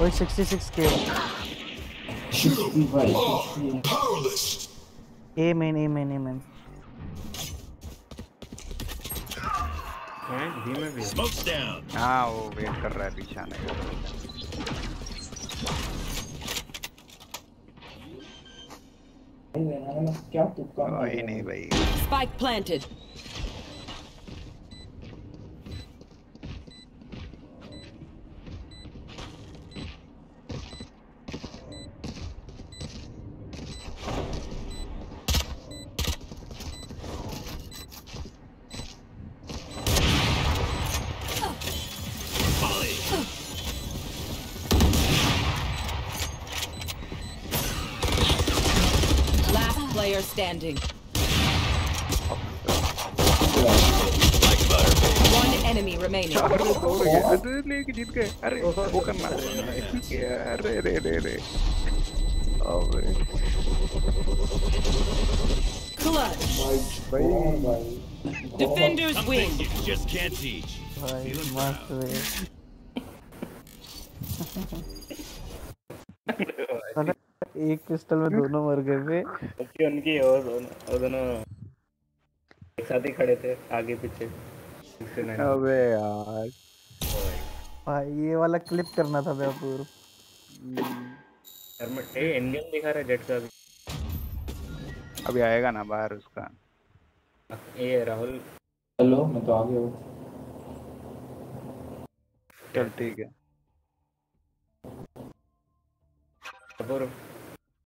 वही 66 के सिक्सटी भाई ए मेन ए मेन ए मेन हैं बी में भी है। Smoke's down. हाँ वो वेट कर रहा है पीछे आने का क्या तुक्का कोई नहीं भाई Spike planted. player standing. One enemy remaining. Clutch. Defenders win. You just can't teach. Feeling proud. एक पिस्टल में दोनों मर गए वे उसकी उनकी वो दोनों दोनों एक साथ ही खड़े थे आगे पीछे। अबे यार। भाई ये वाला क्लिप करना था बेपूर शर्मा ए इंडियन दिखा रहा है जेट का भी। अभी आएगा ना बाहर उसका। ये राहुल। हेलो मैं तो आ गया हूँ। चल ठीक है।